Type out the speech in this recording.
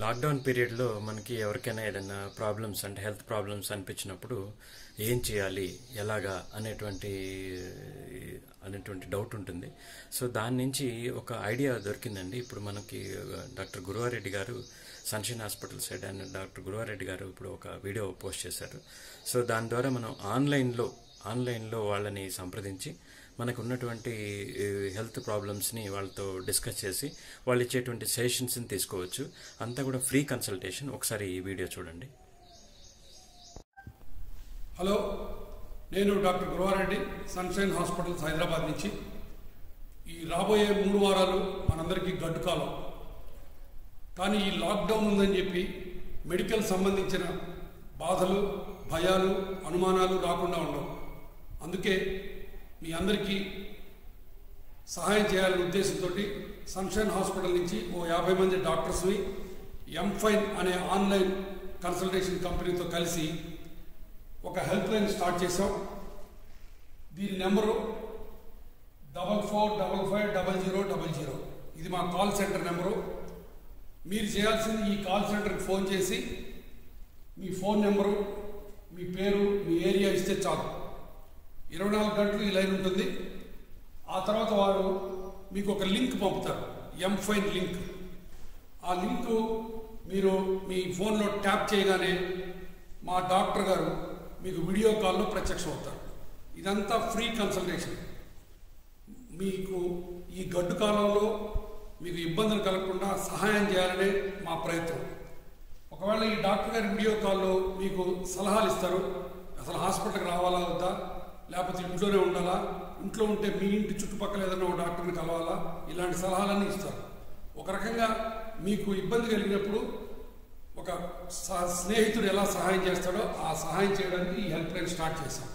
Lockdown పీరియడ్లో మనకి ఎవరికైనా ఏదైనా ప్రాబ్లమ్స్ అంటే హెల్త్ ప్రాబ్లమ్స్ అనిపించినప్పుడు ఏం చేయాలి ఎలాగా అనేటువంటి అనేటువంటి డౌట్ ఉంటుంది. సో దాని నుంచి ఒక ఐడియా దొరికిందండి. ఇప్పుడు మనకి డాక్టర్ గురువారెడ్డి గారు Sunshine hospital side and doctor Gurava Reddy గారు ఇప్పుడు ఒక వీడియో పోస్ట్ చేశారు. సో దాని ద్వారా మనం ఆన్లైన్లో ఆన్లైన్లో వాళ్ళని సంప్రదించి మనకు ఉన్నటువంటి హెల్త్ ప్రాబ్లమ్స్ని వాళ్ళతో డిస్కస్ చేసి వాళ్ళు ఇచ్చేటువంటి సజెషన్స్ని తీసుకోవచ్చు. అంతా కూడా ఫ్రీ కన్సల్టేషన్. ఒకసారి ఈ వీడియో చూడండి. హలో నేను doctor Gurava Reddy Sunshine hospitals Hyderabad నుంచి. ఈ రాబోయే మూడు వారాలు మనందరికీ గడ్డు కాలం. కానీ ఈ లాక్డౌన్ ఉందని చెప్పి మెడికల్ సంబంధించిన బాధలు భయాలు అనుమానాలు రాకుండా ఉండవు. అందుకే మీ అందరికీ సహాయం చేయాలనే ఉద్దేశంతో సన్షైన్ హాస్పిటల్ నుంచి ఓ యాభై మంది డాక్టర్స్ని ఎంఫైన్ అనే ఆన్లైన్ కన్సల్టేషన్ కంపెనీతో కలిసి ఒక హెల్ప్ లైన్ స్టార్ట్ చేసాం దీని number double four double five double zero double zero. ఇది మా కాల్ సెంటర్ నెంబరు. మీరు చేయాల్సింది ఈ కాల్ సెంటర్కి ఫోన్ చేసి మీ ఫోన్ నెంబరు మీ పేరు మీ ఏరియా ఇస్తే చాలు. ఇరవై నాలుగు గంటలు ఈ లైన్ ఉంటుంది. ఆ తర్వాత వారు మీకు ఒక లింక్ పంపుతారు. ఎంఫైన్ లింక్. ఆ లింక్ మీరు మీ ఫోన్లో ట్యాప్ చేయగానే మా డాక్టర్ గారు మీకు వీడియో కాల్లో ప్రత్యక్షం అవుతారు. ఇదంతా ఫ్రీ కన్సల్టేషన్. మీకు ఈ గడ్డు కాలంలో మీకు ఇబ్బందులు కలగకుండా సహాయం చేయాలనే మా ప్రయత్నం. ఒకవేళ ఈ డాక్టర్ గారి వీడియో కాల్లో మీకు సలహాలు ఇస్తారు అసలు హాస్పిటల్కి రావాలా వద్దా? లేకపోతే ఇంట్లోనే ఉండాలా? ఇంట్లో ఉంటే మీ ఇంటి చుట్టుపక్కల ఏదైనా ఒక డాక్టర్ని కలవాలా? ఇలాంటి సలహాలన్నీ ఇస్తారు. ఒక రకంగా మీకు ఇబ్బంది కలిగినప్పుడు ఒక స్నేహితుడు ఎలా సహాయం చేస్తాడో ఆ సహాయం చేయడానికి ఈ హెల్ప్ లైన్ స్టార్ట్ చేశాం.